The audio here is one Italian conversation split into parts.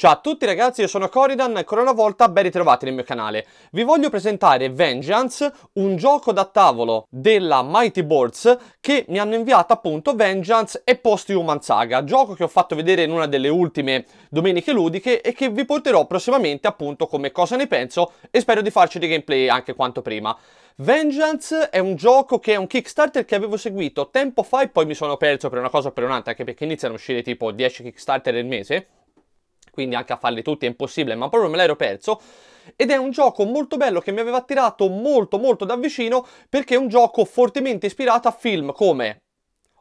Ciao a tutti ragazzi, io sono Coridan e ancora una volta ben ritrovati nel mio canale. Vi voglio presentare Vengeance, un gioco da tavolo della Mighty Boards che mi hanno inviato appunto Vengeance e Post-Human Saga, gioco che ho fatto vedere in una delle ultime domeniche ludiche e che vi porterò prossimamente appunto come cosa ne penso e spero di farci dei gameplay anche quanto prima. Vengeance è un gioco che è un Kickstarter che avevo seguito tempo fa e poi mi sono perso per una cosa o per un'altra, anche perché iniziano a uscire tipo 10 Kickstarter al mese quindi anche a farli tutti è impossibile, ma proprio me l'ero perso. Ed è un gioco molto bello che mi aveva attirato molto molto da vicino perché è un gioco fortemente ispirato a film come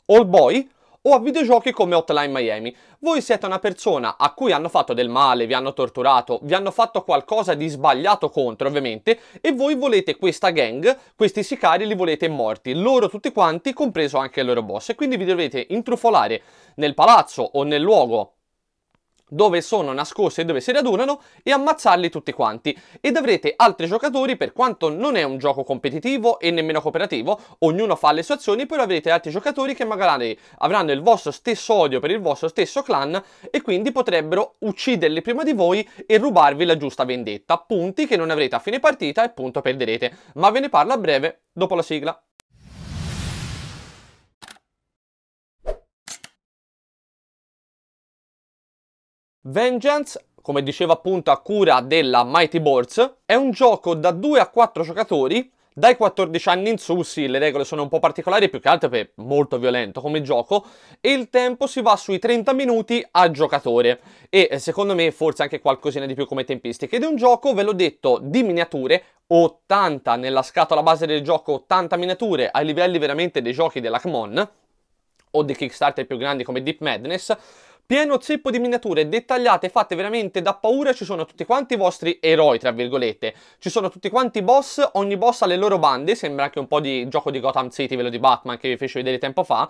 All Boy o a videogiochi come Hotline Miami. Voi siete una persona a cui hanno fatto del male, vi hanno torturato, vi hanno fatto qualcosa di sbagliato contro ovviamente e voi volete questa gang, questi sicari li volete morti, loro tutti quanti, compreso anche il loro boss e quindi vi dovete intrufolare nel palazzo o nel luogo dove sono nascosti e dove si radunano e ammazzarli tutti quanti. Ed avrete altri giocatori per quanto non è un gioco competitivo e nemmeno cooperativo ognuno fa le sue azioni però avrete altri giocatori che magari avranno il vostro stesso odio per il vostro stesso clan e quindi potrebbero ucciderli prima di voi e rubarvi la giusta vendetta. Punti che non avrete a fine partita e punto perderete. Ma ve ne parlo a breve dopo la sigla Vengeance, come dicevo appunto a cura della Mighty Boards, è un gioco da 2 a 4 giocatori, dai 14 anni in su, sì, le regole sono un po' particolari, più che altro perché è molto violento come gioco, e il tempo si va sui 30 minuti a giocatore, e eh, secondo me forse anche qualcosina di più come tempistiche, ed è un gioco, ve l'ho detto, di miniature, 80 nella scatola base del gioco, 80 miniature ai livelli veramente dei giochi della Kmon, o di Kickstarter più grandi come Deep Madness, Pieno zeppo di miniature dettagliate, fatte veramente da paura, ci sono tutti quanti i vostri eroi, tra virgolette. Ci sono tutti quanti i boss, ogni boss ha le loro bande, sembra anche un po' di gioco di Gotham City, quello di Batman che vi fece vedere tempo fa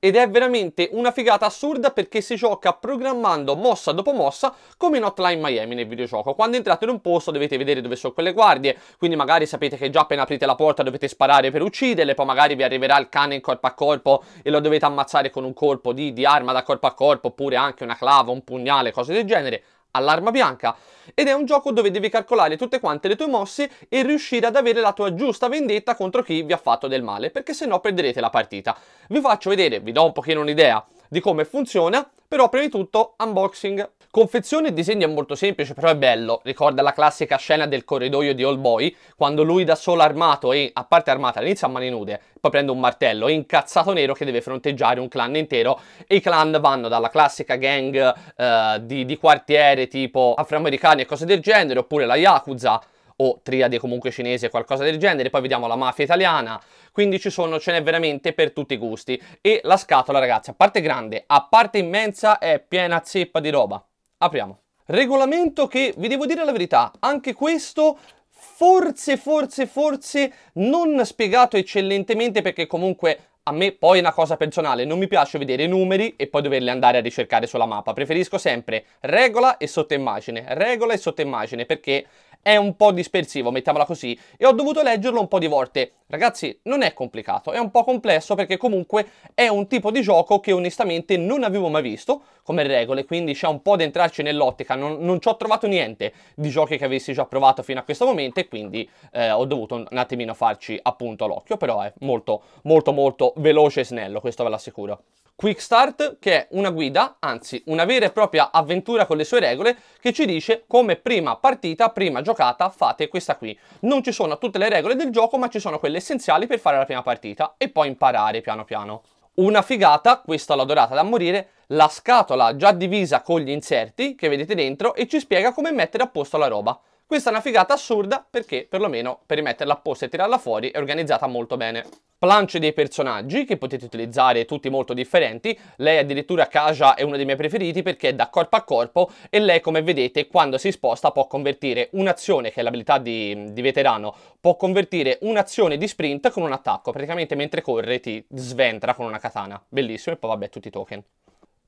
ed è veramente una figata assurda perché si gioca programmando mossa dopo mossa come in Hotline Miami nel videogioco. Quando entrate in un posto dovete vedere dove sono quelle guardie, quindi magari sapete che già appena aprite la porta dovete sparare per ucciderle, poi magari vi arriverà il cane in corpo a corpo e lo dovete ammazzare con un colpo di, di arma da corpo a corpo oppure anche una clava, un pugnale, cose del genere all'arma bianca ed è un gioco dove devi calcolare tutte quante le tue mosse e riuscire ad avere la tua giusta vendetta contro chi vi ha fatto del male perché se no perderete la partita. Vi faccio vedere, vi do un pochino un'idea di come funziona però prima di tutto unboxing. Confezione e disegno è molto semplice, però è bello. Ricorda la classica scena del corridoio di Old Boy, quando lui da solo armato e, a parte armata, all'inizio a mani nude, poi prende un martello, è incazzato nero che deve fronteggiare un clan intero e i clan vanno dalla classica gang uh, di, di quartiere tipo afroamericani e cose del genere, oppure la Yakuza, o triade comunque cinese, qualcosa del genere, poi vediamo la mafia italiana, quindi ci sono, ce n'è veramente per tutti i gusti. E la scatola ragazzi, a parte grande, a parte immensa, è piena zeppa di roba. Apriamo. Regolamento che, vi devo dire la verità, anche questo forse, forse, forse non spiegato eccellentemente perché comunque a me poi è una cosa personale, non mi piace vedere i numeri e poi doverli andare a ricercare sulla mappa. Preferisco sempre regola e sottoimmagine, regola e sottoimmagine perché è un po' dispersivo, mettiamola così, e ho dovuto leggerlo un po' di volte. Ragazzi, non è complicato, è un po' complesso perché comunque è un tipo di gioco che onestamente non avevo mai visto come regole, quindi c'è un po' da entrarci nell'ottica, non, non ci ho trovato niente di giochi che avessi già provato fino a questo momento e quindi eh, ho dovuto un attimino farci appunto l'occhio, però è molto molto molto veloce e snello, questo ve l'assicuro. Quick Start che è una guida, anzi una vera e propria avventura con le sue regole che ci dice come prima partita, prima giocata fate questa qui. Non ci sono tutte le regole del gioco ma ci sono quelle essenziali per fare la prima partita e poi imparare piano piano. Una figata, questa l'ho adorata da morire, la scatola già divisa con gli inserti che vedete dentro e ci spiega come mettere a posto la roba. Questa è una figata assurda perché perlomeno per rimetterla a posto e tirarla fuori è organizzata molto bene planche dei personaggi che potete utilizzare tutti molto differenti. Lei addirittura Kaja è uno dei miei preferiti perché è da corpo a corpo e lei come vedete quando si sposta può convertire un'azione che è l'abilità di, di veterano può convertire un'azione di sprint con un attacco. Praticamente mentre corre ti sventra con una katana. Bellissimo e poi vabbè tutti i token.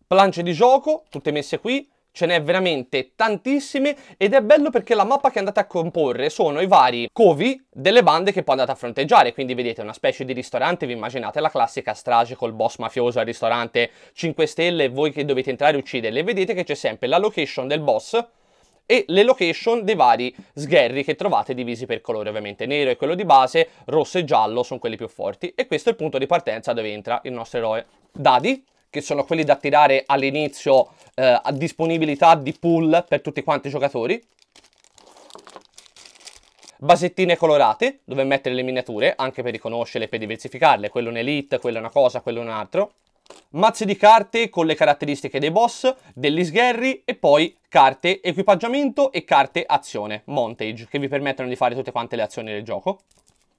Planche di gioco, tutte messe qui, ce n'è veramente tantissime ed è bello perché la mappa che andate a comporre sono i vari covi delle bande che poi andate a fronteggiare, quindi vedete una specie di ristorante, vi immaginate la classica strage col boss mafioso al ristorante 5 stelle e voi che dovete entrare e ucciderle, vedete che c'è sempre la location del boss e le location dei vari sgherri che trovate divisi per colore ovviamente. Nero è quello di base, rosso e giallo sono quelli più forti. E questo è il punto di partenza dove entra il nostro eroe. Dadi, che sono quelli da tirare all'inizio eh, a disponibilità di pool per tutti quanti i giocatori. Basettine colorate, dove mettere le miniature, anche per riconoscerle per diversificarle. Quello è un elite, quello è una cosa, quello è un altro. Mazzi di carte con le caratteristiche dei boss, degli sgherri e poi carte equipaggiamento e carte azione, montage, che vi permettono di fare tutte quante le azioni del gioco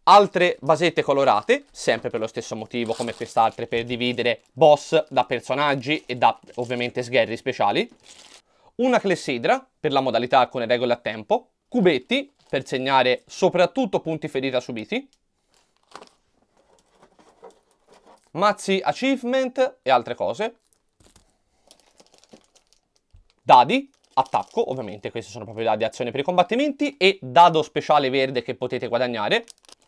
altre basette colorate, sempre per lo stesso motivo come quest'altre, per dividere boss da personaggi e da ovviamente sgherri speciali, una clessidra per la modalità alcune regole a tempo, cubetti per segnare soprattutto punti ferita subiti, mazzi achievement e altre cose, dadi, attacco, ovviamente questi sono proprio dadi azione per i combattimenti, e dado speciale verde che potete guadagnare,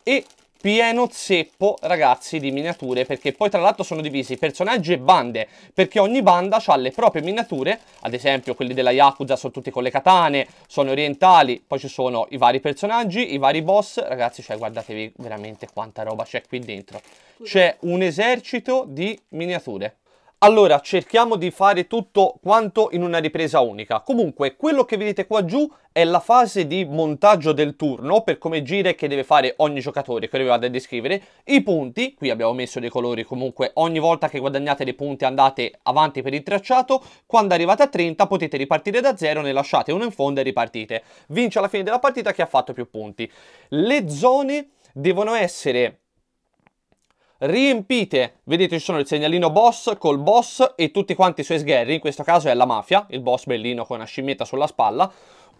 e pieno zeppo ragazzi di miniature perché poi tra l'altro sono divisi personaggi e bande perché ogni banda ha le proprie miniature ad esempio quelli della Yakuza sono tutti con le katane sono orientali poi ci sono i vari personaggi i vari boss. Ragazzi cioè guardatevi veramente quanta roba c'è qui dentro. C'è un esercito di miniature allora, cerchiamo di fare tutto quanto in una ripresa unica. Comunque, quello che vedete qua giù è la fase di montaggio del turno per come gire che deve fare ogni giocatore, che vi vado a descrivere. I punti, qui abbiamo messo dei colori, comunque ogni volta che guadagnate dei punti andate avanti per il tracciato, quando arrivate a 30 potete ripartire da zero, ne lasciate uno in fondo e ripartite. Vince alla fine della partita chi ha fatto più punti. Le zone devono essere riempite, vedete ci sono il segnalino boss col boss e tutti quanti i suoi sgherri, in questo caso è la mafia, il boss bellino con una scimmietta sulla spalla,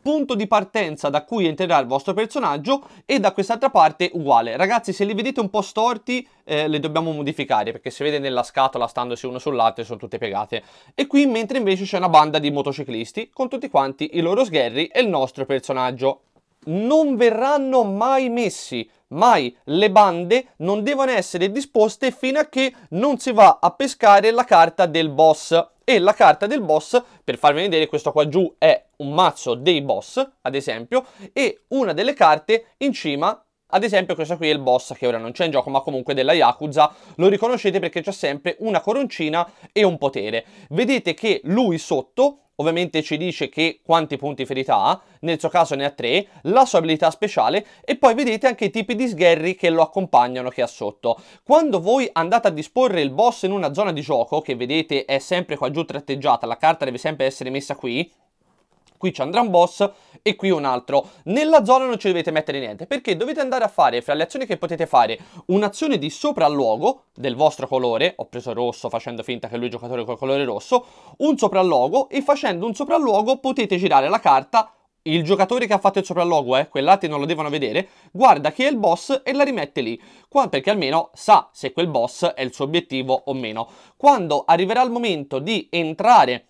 punto di partenza da cui entrerà il vostro personaggio e da quest'altra parte uguale. Ragazzi se li vedete un po' storti eh, le dobbiamo modificare perché si vede nella scatola standosi uno sull'altro sono tutte piegate. E qui mentre invece c'è una banda di motociclisti con tutti quanti i loro sgherri e il nostro personaggio. Non verranno mai messi mai le bande non devono essere disposte fino a che non si va a pescare la carta del boss. E la carta del boss, per farvi vedere, questo qua giù è un mazzo dei boss, ad esempio, e una delle carte in cima ad esempio questo qui è il boss che ora non c'è in gioco ma comunque della Yakuza, lo riconoscete perché c'è sempre una coroncina e un potere. Vedete che lui sotto ovviamente ci dice che quanti punti ferita ha, nel suo caso ne ha 3, la sua abilità speciale e poi vedete anche i tipi di sgherri che lo accompagnano che ha sotto. Quando voi andate a disporre il boss in una zona di gioco, che vedete è sempre qua giù tratteggiata, la carta deve sempre essere messa qui, qui ci andrà un boss e qui un altro. Nella zona non ci dovete mettere niente, perché dovete andare a fare, fra le azioni che potete fare, un'azione di sopralluogo del vostro colore, ho preso rosso facendo finta che lui è giocatore col colore rosso, un sopralluogo e facendo un sopralluogo potete girare la carta il giocatore che ha fatto il sopralluogo, eh, quell'altri non lo devono vedere, guarda chi è il boss e la rimette lì, qua perché almeno sa se quel boss è il suo obiettivo o meno. Quando arriverà il momento di entrare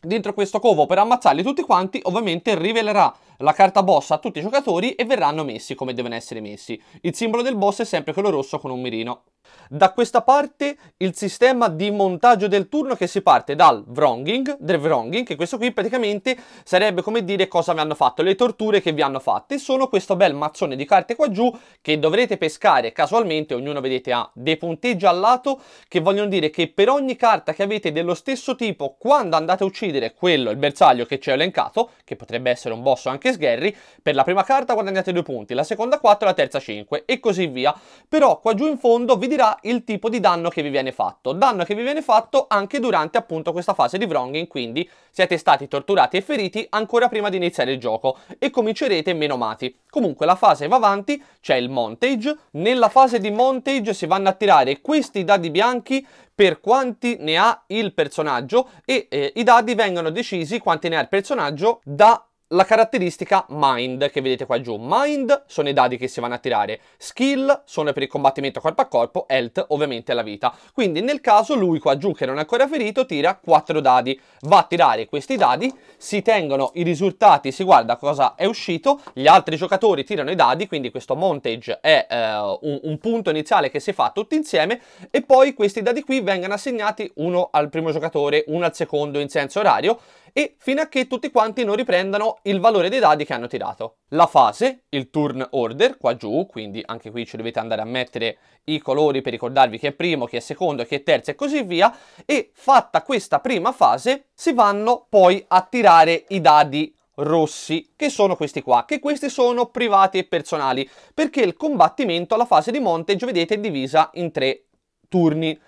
dentro questo covo per ammazzarli tutti quanti, ovviamente rivelerà la carta boss a tutti i giocatori e verranno messi come devono essere messi. Il simbolo del boss è sempre quello rosso con un mirino. Da questa parte il sistema di montaggio del turno che si parte dal wronging, del wronging, che questo qui praticamente sarebbe come dire cosa vi hanno fatto, le torture che vi hanno fatte. Sono questo bel mazzone di carte qua giù che dovrete pescare casualmente, ognuno vedete ha dei punteggi al lato che vogliono dire che per ogni carta che avete dello stesso tipo quando andate a uccidere quello, il bersaglio che ci ho elencato, che potrebbe essere un boss o anche sgherri, per la prima carta guadagnate 2 punti, la seconda 4, la terza 5 e così via. Però qua giù in fondo vi dirà il tipo di danno che vi viene fatto. Danno che vi viene fatto anche durante appunto questa fase di wronging, quindi siete stati torturati e feriti ancora prima di iniziare il gioco e comincerete menomati. Comunque la fase va avanti, c'è il montage, nella fase di montage si vanno a tirare questi dadi bianchi per quanti ne ha il personaggio e eh, i dadi vengono decisi quanti ne ha il personaggio da la caratteristica Mind che vedete qua giù. Mind sono i dadi che si vanno a tirare, Skill sono per il combattimento corpo a corpo, Health ovviamente la vita. Quindi nel caso lui qua giù che non è ancora ferito tira 4 dadi, va a tirare questi dadi, si tengono i risultati, si guarda cosa è uscito, gli altri giocatori tirano i dadi, quindi questo montage è eh, un, un punto iniziale che si fa tutti insieme e poi questi dadi qui vengono assegnati uno al primo giocatore, uno al secondo in senso orario e fino a che tutti quanti non riprendano il valore dei dadi che hanno tirato. La fase, il turn order, qua giù, quindi anche qui ci dovete andare a mettere i colori per ricordarvi chi è primo, chi è secondo, chi è terzo e così via, e fatta questa prima fase si vanno poi a tirare i dadi rossi, che sono questi qua, che questi sono privati e personali, perché il combattimento, la fase di montage, vedete, è divisa in tre turni.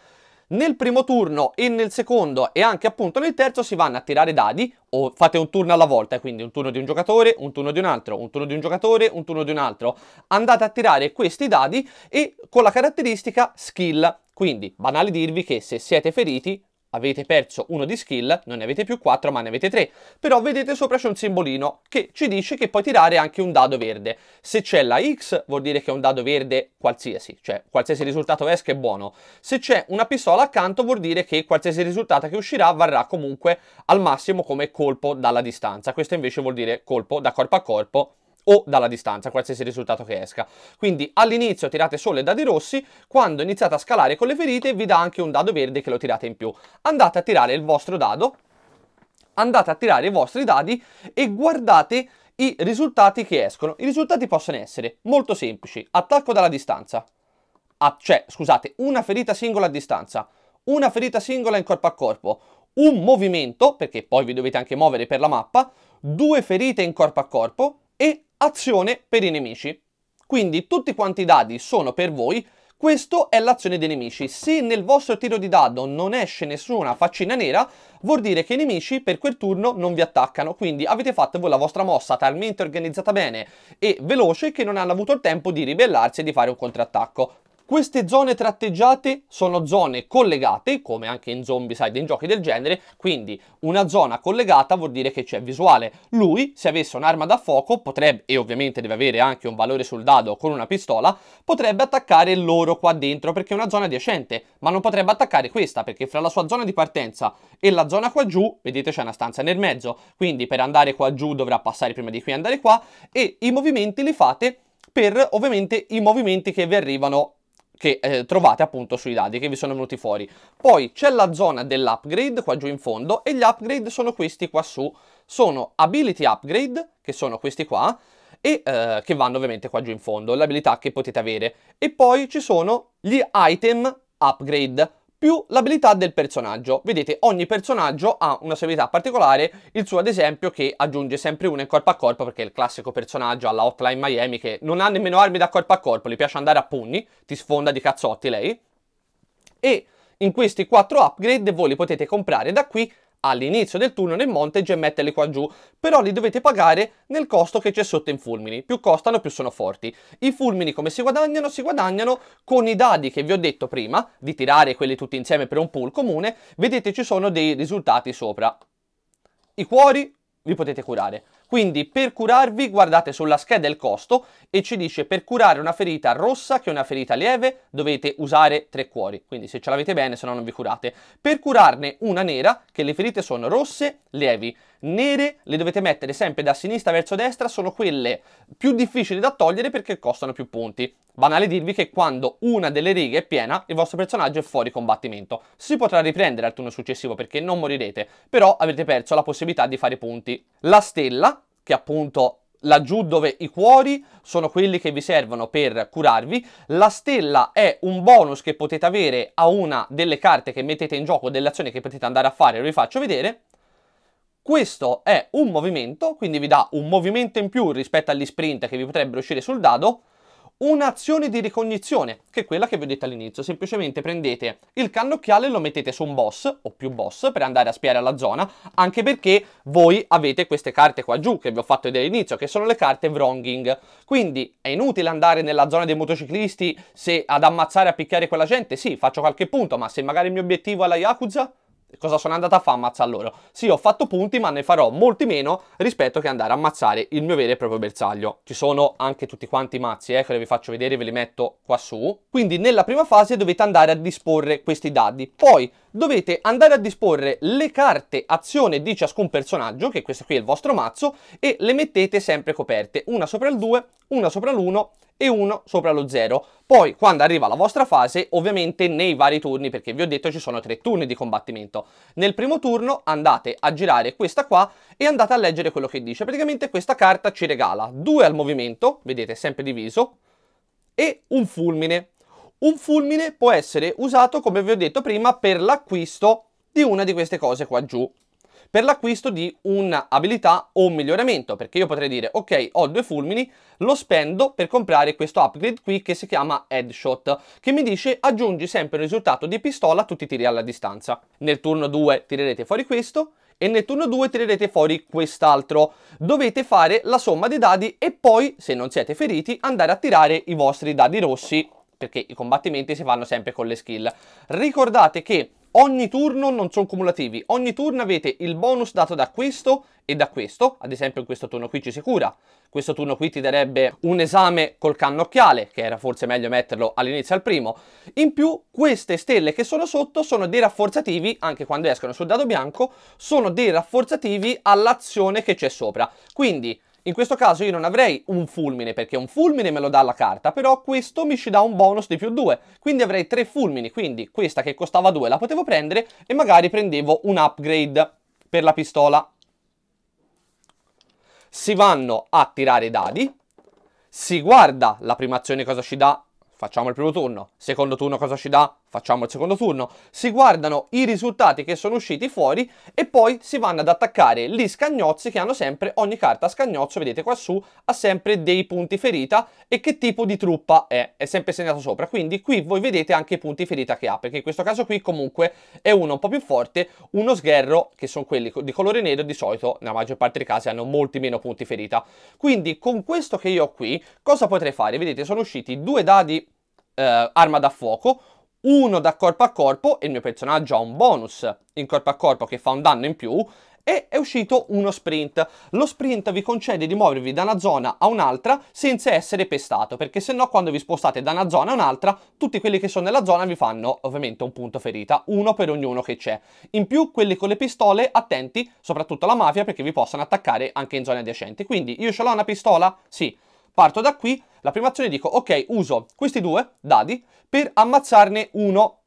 Nel primo turno e nel secondo e anche appunto nel terzo si vanno a tirare dadi o fate un turno alla volta, quindi un turno di un giocatore, un turno di un altro, un turno di un giocatore, un turno di un altro. Andate a tirare questi dadi e con la caratteristica skill. Quindi, banale dirvi che se siete feriti avete perso uno di skill, non ne avete più 4 ma ne avete 3, però vedete sopra c'è un simbolino che ci dice che puoi tirare anche un dado verde. Se c'è la X vuol dire che è un dado verde qualsiasi, cioè qualsiasi risultato esca è buono. Se c'è una pistola accanto vuol dire che qualsiasi risultato che uscirà varrà comunque al massimo come colpo dalla distanza, questo invece vuol dire colpo da corpo a corpo o dalla distanza, qualsiasi risultato che esca. Quindi all'inizio tirate solo i dadi rossi, quando iniziate a scalare con le ferite vi dà anche un dado verde che lo tirate in più. Andate a tirare il vostro dado, andate a tirare i vostri dadi e guardate i risultati che escono. I risultati possono essere molto semplici, attacco dalla distanza, ah, cioè scusate, una ferita singola a distanza, una ferita singola in corpo a corpo, un movimento, perché poi vi dovete anche muovere per la mappa, due ferite in corpo a corpo e azione per i nemici. Quindi tutti quanti i dadi sono per voi, questo è l'azione dei nemici. Se nel vostro tiro di dado non esce nessuna faccina nera, vuol dire che i nemici per quel turno non vi attaccano, quindi avete fatto voi la vostra mossa talmente organizzata bene e veloce che non hanno avuto il tempo di ribellarsi e di fare un contrattacco. Queste zone tratteggiate sono zone collegate, come anche in Zombicide in giochi del genere, quindi una zona collegata vuol dire che c'è visuale. Lui, se avesse un'arma da fuoco, potrebbe, e ovviamente deve avere anche un valore sul dado con una pistola, potrebbe attaccare loro qua dentro perché è una zona adiacente, ma non potrebbe attaccare questa perché fra la sua zona di partenza e la zona qua giù, vedete c'è una stanza nel mezzo, quindi per andare qua giù dovrà passare prima di qui e andare qua, e i movimenti li fate per ovviamente i movimenti che vi arrivano che eh, trovate appunto sui dadi che vi sono venuti fuori. Poi c'è la zona dell'upgrade qua giù in fondo e gli upgrade sono questi qua su. Sono ability upgrade, che sono questi qua, e eh, che vanno ovviamente qua giù in fondo, le abilità che potete avere. E poi ci sono gli item upgrade più l'abilità del personaggio. Vedete, ogni personaggio ha una sua abilità particolare, il suo ad esempio che aggiunge sempre una in corpo a corpo, perché è il classico personaggio alla Hotline Miami che non ha nemmeno armi da corpo a corpo, gli piace andare a pugni, ti sfonda di cazzotti lei. E in questi quattro upgrade voi li potete comprare da qui all'inizio del turno nel montage e metterli qua giù, però li dovete pagare nel costo che c'è sotto in fulmini, più costano più sono forti. I fulmini come si guadagnano? Si guadagnano con i dadi che vi ho detto prima, di tirare quelli tutti insieme per un pool comune, vedete ci sono dei risultati sopra. I cuori vi potete curare. Quindi per curarvi guardate sulla scheda il costo e ci dice per curare una ferita rossa che è una ferita lieve dovete usare tre cuori. Quindi se ce l'avete bene se no non vi curate. Per curarne una nera che le ferite sono rosse, lievi. Nere le dovete mettere sempre da sinistra verso destra, sono quelle più difficili da togliere perché costano più punti. Banale dirvi che quando una delle righe è piena, il vostro personaggio è fuori combattimento. Si potrà riprendere al turno successivo perché non morirete, però avete perso la possibilità di fare punti. La stella, che appunto laggiù dove i cuori sono quelli che vi servono per curarvi. La stella è un bonus che potete avere a una delle carte che mettete in gioco, delle azioni che potete andare a fare, vi faccio vedere. Questo è un movimento, quindi vi dà un movimento in più rispetto agli sprint che vi potrebbero uscire sul dado un'azione di ricognizione, che è quella che vi ho detto all'inizio. Semplicemente prendete il cannocchiale e lo mettete su un boss o più boss per andare a spiare la zona, anche perché voi avete queste carte qua giù che vi ho fatto vedere all'inizio, che sono le carte wronging. Quindi è inutile andare nella zona dei motociclisti se ad ammazzare a picchiare quella gente, sì, faccio qualche punto, ma se magari il mio obiettivo è la Yakuza, cosa sono andato a fare ammazzare loro? Sì, ho fatto punti, ma ne farò molti meno rispetto che andare a ammazzare il mio vero e proprio bersaglio. Ci sono anche tutti quanti i mazzi, eh, che vi faccio vedere, ve li metto qua su. Quindi nella prima fase dovete andare a disporre questi dadi. Poi dovete andare a disporre le carte azione di ciascun personaggio, che questo qui è il vostro mazzo, e le mettete sempre coperte, una sopra il 2, una sopra l'1 e uno sopra lo 0. Poi, quando arriva la vostra fase, ovviamente nei vari turni, perché vi ho detto ci sono tre turni di combattimento. Nel primo turno andate a girare questa qua e andate a leggere quello che dice. Praticamente questa carta ci regala due al movimento, vedete sempre diviso, e un fulmine. Un fulmine può essere usato, come vi ho detto prima, per l'acquisto di una di queste cose qua giù per l'acquisto di un'abilità o un miglioramento, perché io potrei dire, ok, ho due fulmini, lo spendo per comprare questo upgrade qui che si chiama Headshot, che mi dice aggiungi sempre il risultato di pistola a tutti i tiri alla distanza. Nel turno 2 tirerete fuori questo, e nel turno 2 tirerete fuori quest'altro. Dovete fare la somma dei dadi e poi, se non siete feriti, andare a tirare i vostri dadi rossi, perché i combattimenti si fanno sempre con le skill. Ricordate che ogni turno non sono cumulativi, ogni turno avete il bonus dato da questo e da questo, ad esempio in questo turno qui ci si cura, questo turno qui ti darebbe un esame col cannocchiale, che era forse meglio metterlo all'inizio al primo, in più queste stelle che sono sotto sono dei rafforzativi, anche quando escono sul dado bianco, sono dei rafforzativi all'azione che c'è sopra, quindi in questo caso io non avrei un fulmine, perché un fulmine me lo dà la carta, però questo mi ci dà un bonus di più 2, quindi avrei tre fulmini, quindi questa che costava 2 la potevo prendere e magari prendevo un upgrade per la pistola. Si vanno a tirare i dadi, si guarda la prima azione cosa ci dà, facciamo il primo turno, secondo turno cosa ci dà, facciamo il secondo turno, si guardano i risultati che sono usciti fuori e poi si vanno ad attaccare gli scagnozzi che hanno sempre, ogni carta scagnozzo, vedete qua su, ha sempre dei punti ferita e che tipo di truppa è, è sempre segnato sopra, quindi qui voi vedete anche i punti ferita che ha, perché in questo caso qui comunque è uno un po' più forte, uno sgherro, che sono quelli di colore nero, di solito nella maggior parte dei casi hanno molti meno punti ferita, quindi con questo che io ho qui, cosa potrei fare? Vedete sono usciti due dadi eh, arma da fuoco, uno da corpo a corpo e il mio personaggio ha un bonus in corpo a corpo che fa un danno in più e è uscito uno sprint. Lo sprint vi concede di muovervi da una zona a un'altra senza essere pestato, perché se no quando vi spostate da una zona a un'altra, tutti quelli che sono nella zona vi fanno ovviamente un punto ferita, uno per ognuno che c'è. In più quelli con le pistole, attenti, soprattutto la mafia, perché vi possono attaccare anche in zone adiacenti. Quindi io ce l'ho una pistola? Sì. Parto da qui, la prima azione dico, ok, uso questi due dadi per ammazzarne uno,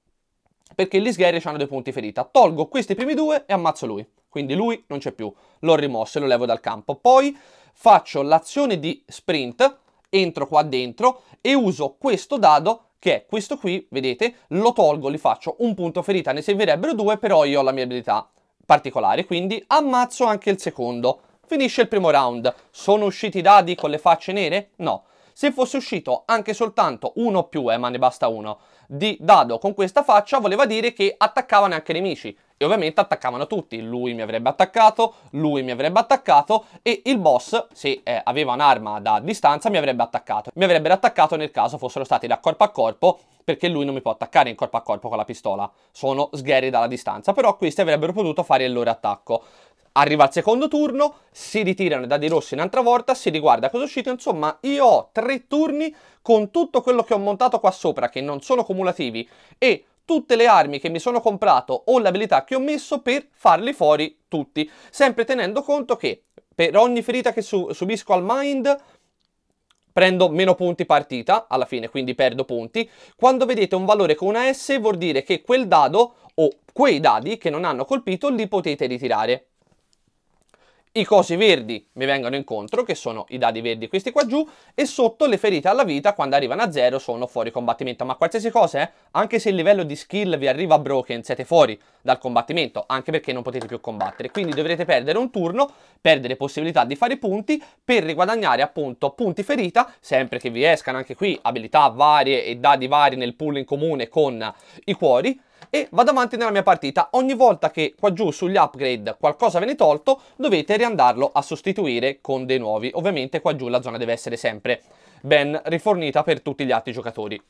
perché gli sgherri hanno dei punti ferita. Tolgo questi primi due e ammazzo lui. Quindi lui non c'è più, l'ho rimosso e lo levo dal campo. Poi faccio l'azione di sprint, entro qua dentro e uso questo dado che è questo qui, vedete, lo tolgo, gli faccio un punto ferita, ne servirebbero due, però io ho la mia abilità particolare, quindi ammazzo anche il secondo. Finisce il primo round. Sono usciti i dadi con le facce nere? No. Se fosse uscito anche soltanto uno o più, eh, ma ne basta uno, di dado con questa faccia, voleva dire che attaccavano anche nemici. E ovviamente attaccavano tutti. Lui mi avrebbe attaccato, lui mi avrebbe attaccato e il boss, se eh, aveva un'arma da distanza, mi avrebbe attaccato. Mi avrebbero attaccato nel caso fossero stati da corpo a corpo, perché lui non mi può attaccare in corpo a corpo con la pistola. Sono sgherri dalla distanza, però questi avrebbero potuto fare il loro attacco. Arriva il secondo turno, si ritirano i dadi rossi un'altra volta, si riguarda cosa è uscito, insomma io ho tre turni con tutto quello che ho montato qua sopra, che non sono cumulativi, e tutte le armi che mi sono comprato o le abilità che ho messo per farli fuori tutti, sempre tenendo conto che per ogni ferita che su subisco al mind prendo meno punti partita alla fine, quindi perdo punti. Quando vedete un valore con una S vuol dire che quel dado o quei dadi che non hanno colpito li potete ritirare. I cosi verdi mi vengono incontro, che sono i dadi verdi questi qua giù, e sotto le ferite alla vita quando arrivano a zero sono fuori combattimento. Ma qualsiasi cosa, eh, anche se il livello di skill vi arriva broken, siete fuori dal combattimento, anche perché non potete più combattere. Quindi dovrete perdere un turno, perdere possibilità di fare punti, per riguadagnare appunto punti ferita, sempre che vi escano anche qui abilità varie e dadi vari nel pool in comune con i cuori, e vado avanti nella mia partita. Ogni volta che qua giù sugli upgrade qualcosa viene tolto, dovete riandarlo a sostituire con dei nuovi. Ovviamente qua giù la zona deve essere sempre ben rifornita per tutti gli altri giocatori.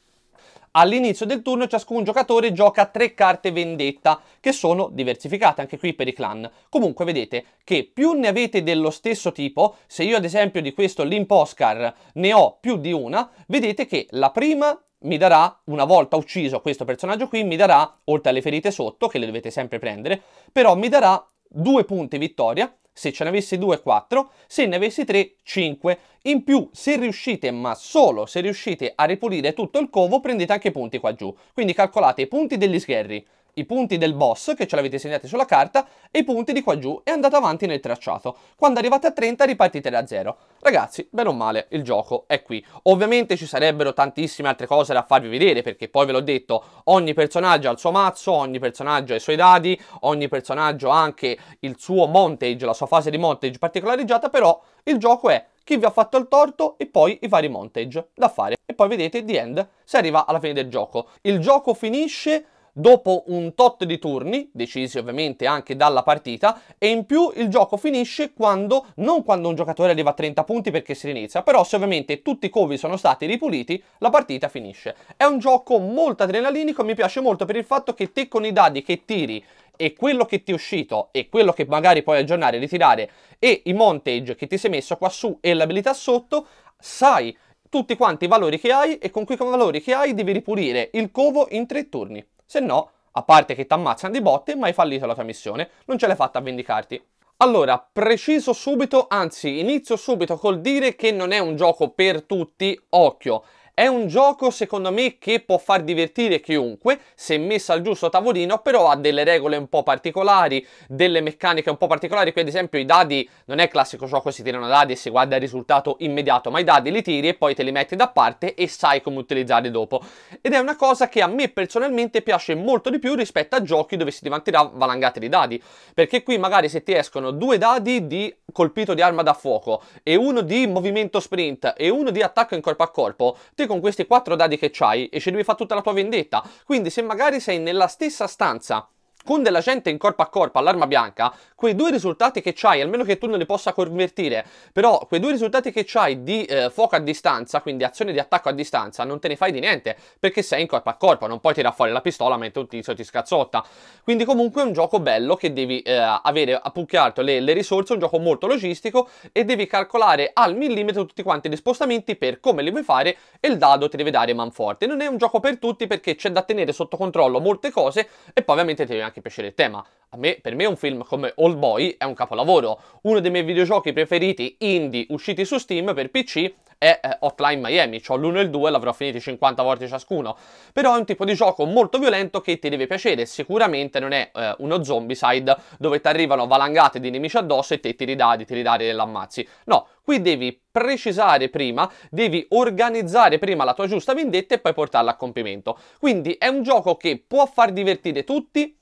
All'inizio del turno ciascun giocatore gioca tre carte vendetta, che sono diversificate anche qui per i clan. Comunque vedete che più ne avete dello stesso tipo, se io ad esempio di questo Limp Oscar ne ho più di una, vedete che la prima mi darà, una volta ucciso questo personaggio qui, mi darà, oltre alle ferite sotto, che le dovete sempre prendere, però mi darà due punti vittoria, se ce ne avessi 2 4, se ne avessi 3 5. In più, se riuscite, ma solo se riuscite a ripulire tutto il covo, prendete anche punti qua giù. Quindi calcolate i punti degli sgherri, i punti del boss che ce l'avete segnati sulla carta e i punti di qua giù e andate avanti nel tracciato. Quando arrivate a 30 ripartite da zero. Ragazzi, bene o male, il gioco è qui. Ovviamente ci sarebbero tantissime altre cose da farvi vedere perché poi ve l'ho detto, ogni personaggio ha il suo mazzo, ogni personaggio ha i suoi dadi, ogni personaggio ha anche il suo montage, la sua fase di montage particolareggiata, però il gioco è chi vi ha fatto il torto e poi i vari montage da fare. E poi vedete, the end, si arriva alla fine del gioco. Il gioco finisce dopo un tot di turni, decisi ovviamente anche dalla partita, e in più il gioco finisce quando, non quando un giocatore arriva a 30 punti perché si inizia, però se ovviamente tutti i covi sono stati ripuliti, la partita finisce. È un gioco molto adrenalinico, mi piace molto per il fatto che te con i dadi che tiri e quello che ti è uscito e quello che magari puoi aggiornare, ritirare e i montage che ti sei messo qua su e l'abilità sotto, sai tutti quanti i valori che hai e con quei valori che hai devi ripulire il covo in tre turni. Se no, a parte che ti ammazzano di botte, ma hai fallito la tua missione, non ce l'hai fatta a vendicarti. Allora, preciso subito, anzi inizio subito col dire che non è un gioco per tutti, occhio, è un gioco secondo me che può far divertire chiunque. Se messo al giusto tavolino, però ha delle regole un po' particolari, delle meccaniche un po' particolari, qui ad esempio i dadi non è classico gioco si tirano dadi e si guarda il risultato immediato, ma i dadi li tiri e poi te li metti da parte e sai come utilizzarli dopo. Ed è una cosa che a me personalmente piace molto di più rispetto a giochi dove si diventerà valangate di dadi, perché qui magari se ti escono due dadi di colpito di arma da fuoco e uno di movimento sprint e uno di attacco in corpo a corpo, ti te con questi quattro dadi che c'hai e ci devi fare tutta la tua vendetta. Quindi se magari sei nella stessa stanza con della gente in corpo a corpo all'arma bianca, quei due risultati che c'hai, almeno che tu non li possa convertire, però quei due risultati che c'hai di eh, fuoco a distanza, quindi azione di attacco a distanza, non te ne fai di niente, perché sei in corpo a corpo, non puoi tirare fuori la pistola mentre un tizio ti scazzotta. Quindi comunque è un gioco bello che devi eh, avere più che altro le, le risorse, un gioco molto logistico e devi calcolare al millimetro tutti quanti gli spostamenti per come li vuoi fare e il dado ti deve dare manforte. Non è un gioco per tutti perché c'è da tenere sotto controllo molte cose e poi ovviamente ti devi anche piacere il tema. Me, per me un film come All Boy è un capolavoro. Uno dei miei videogiochi preferiti indie usciti su Steam per PC è eh, Hotline Miami, ho l'1 e il 2, l'avrò finiti 50 volte ciascuno. Però è un tipo di gioco molto violento che ti deve piacere, sicuramente non è eh, uno zombicide dove ti arrivano valangate di nemici addosso e te ti ridadi, ti ridadi e l'ammazzi. No, qui devi precisare prima, devi organizzare prima la tua giusta vendetta e poi portarla a compimento. Quindi è un gioco che può far divertire tutti,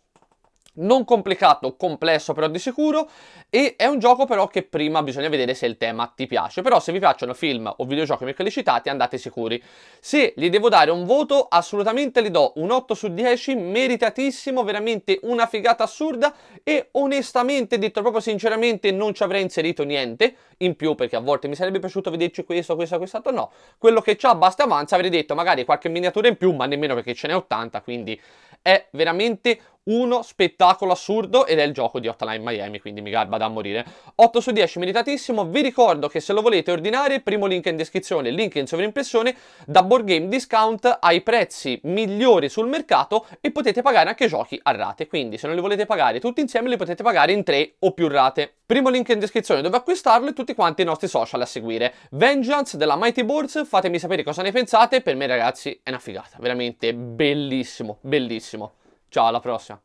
non complicato, complesso però di sicuro e è un gioco però che prima bisogna vedere se il tema ti piace. Però se vi piacciono film o videogiochi meccanici citati andate sicuri. Se gli devo dare un voto assolutamente gli do un 8 su 10 meritatissimo veramente una figata assurda e onestamente detto proprio sinceramente non ci avrei inserito niente in più perché a volte mi sarebbe piaciuto vederci questo, questo, quest'altro no. Quello che c'ha basta avanza avrei detto magari qualche miniatura in più ma nemmeno perché ce n'è 80 quindi è veramente uno spettacolo assurdo ed è il gioco di Hotline Miami, quindi mi garba da morire. 8 su 10 meritatissimo, vi ricordo che se lo volete ordinare, primo link in descrizione, link in sovrimpressione, da Board Game Discount ai prezzi migliori sul mercato e potete pagare anche giochi a rate, quindi se non li volete pagare tutti insieme li potete pagare in 3 o più rate. Primo link in descrizione dove acquistarlo e tutti quanti i nostri social a seguire. Vengeance della Mighty Boards, fatemi sapere cosa ne pensate, per me ragazzi è una figata, veramente bellissimo, bellissimo. Ciao, alla prossima.